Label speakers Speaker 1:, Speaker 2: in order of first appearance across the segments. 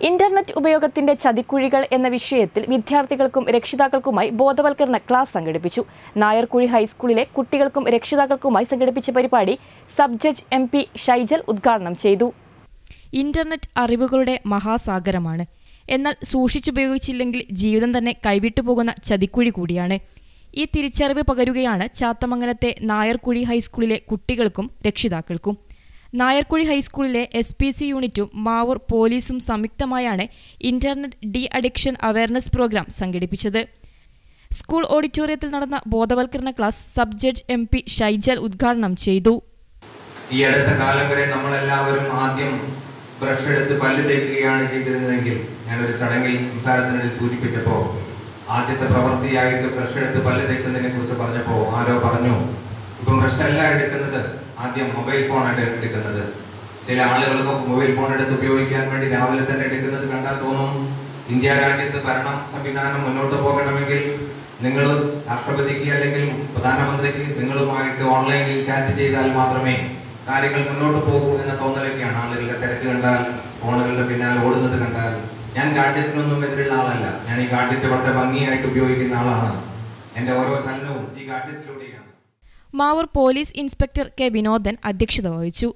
Speaker 1: Internet ഉപയോഗത്തിന്റെ ചതിക്കുഴികൾ എന്ന വിഷയത്തിൽ വിദ്യാർത്ഥികൾക്കും രക്ഷിതാക്കൾക്കുമായി ബോധവൽക്കരണ ക്ലാസ് സംഘടിപ്പിച്ചു. നായർക്കുഴി ഹൈസ്കൂളിലെ കുട്ടികൾക്കും രക്ഷിതാക്കൾക്കുമായി സംഘടിപ്പിച്ച പരിപാടി sub judge M P Shaijal ഉദ്ഘാടനം ചെയ്തു. ഇന്റർനെറ്റ് അറിവുകളുടെ മഹാസാഗരമാണ്. എന്നാൽ സൂക്ഷിച്ചുപയോഗിച്ചില്ലെങ്കിൽ ജീവിതം തന്നെ കൈവിട്ടുപോകുന്ന ചതിക്കുഴി കൂടിയാണ്. ഈ തിരിച്ചറിവ് പകരുകയാണ് ചാത്തമംഗലത്തെ നായർക്കുഴി ഹൈസ്കൂളിലെ കുട്ടികൾക്കും രക്ഷിതാക്കൾക്കും. നായർക്കുഴി ഹൈസ്കൂളിലെ എസ് പി സി യൂണിറ്റും മാവൂർ പോലീസും സംയുക്തമായാണ് internet de addiction awareness programme സംഘടിപ്പിച്ചത്. സ്കൂൾ ഓഡിറ്റോറിയത്തിൽ നടന്ന ബോധവൽക്കരണ class sub judge M P Shaijal ഉദ്ഘാടനം ചെയ്തു.
Speaker 2: ഈ അടുത്ത കാലം വരെ നമ്മളെല്ലാവരും ആദ്യം ബ്രഷ് എടുത്ത് പല്ല് തേക്കുകയാണ് ചെയ്തിരുന്നതെങ്കിൽ ഒരു ചടങ്ങിൽ സംസാരത്തിനിടയിൽ സൂചിപ്പിച്ചപ്പോൾ ആദ്യത്തെ പ്രവൃത്തിയായിട്ട് ബ്രഷ് എടുത്ത് പല്ല് തേക്കുന്നതിനെ കുറിച്ച് പറഞ്ഞപ്പോൾ ആരോ പറഞ്ഞു ഇപ്പം അല്ല എടുക്കുന്നത് ആദ്യം മൊബൈൽ ഫോണാണ് എടുക്കുന്നത്. ചില ആളുകൾക്ക് മൊബൈൽ ഫോൺ എടുത്ത് ഉപയോഗിക്കാൻ വേണ്ടി രാവിലെ തന്നെ എടുക്കുന്നത് കണ്ടാൽ തോന്നും. ഇന്ത്യ രാജ്യത്ത് ഭരണ സംവിധാനം മുന്നോട്ട് പോകണമെങ്കിൽ നിങ്ങൾ രാഷ്ട്രപതിക്ക് അല്ലെങ്കിൽ പ്രധാനമന്ത്രിക്ക് നിങ്ങളുമായിട്ട് ഓൺലൈനിൽ ചാറ്റ് ചെയ്താൽ മാത്രമേ കാര്യങ്ങൾ മുന്നോട്ട് പോകൂ എന്ന തോന്നലൊക്കെയാണ് ആളുകളുടെ തിരക്ക് കണ്ടാൽ ഫോണുകളുടെ പിന്നാലെ ഓടുന്നത് കണ്ടാൽ. ഞാൻ ഗാഡ്ജറ്റിനൊന്നും എതിരുള്ള ആളല്ല. ഞാൻ ഈ ഗാഡ്ജറ്റ് വളരെ ഭംഗിയായിട്ട് ഉപയോഗിക്കുന്ന ആളാണ്. എന്റെ ഓരോ ചലനവും ഈ ഗാഡ്ജറ്റിലൂടെയാണ്.
Speaker 1: Mavoor police inspector K Vinodan അധ്യക്ഷത വഹിച്ചു.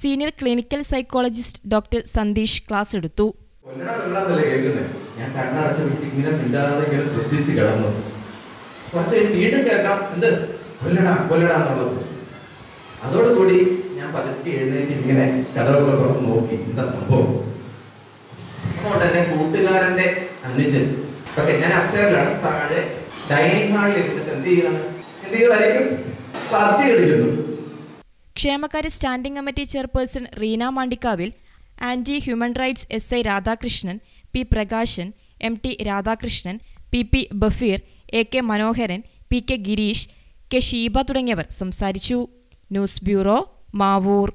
Speaker 1: Senior clinical psychologist doctor Sandeesh class എടുത്തു.
Speaker 3: മിണ്ടാതെ കിടന്നു. എന്ത്? അതോടുകൂടി ഞാൻ പതുക്കെ എഴുന്നേറ്റ് ഇങ്ങനെ കഥകളൊക്കെ തുറന്ന് നോക്കി. എന്താ സംഭവം? അപ്പോൾ ഉടനെ കൂട്ടുകാരന്റെ അനുജൻ. ഓക്കെ ഞാൻ അപ്സ്റ്റേറിലാണ് താഴെ ഡൈനിങ് ഹാളിൽ ഇരുന്നിട്ട് എന്ത് ചെയ്യാണ്? എന്ത് ചെയ്യുമായിരിക്കും
Speaker 1: ക്ഷേമകാര്യ standing committee chairperson Reena മാണ്ടിക്കാവിൽ anti human rights S I Radhakrishnan P Prakashan M T Radhakrishnan P P Bafeer A K Manoharan P K Gireesh K Sheeba തുടങ്ങിയവർ സംസാരിച്ചു. News bureau Mavoor.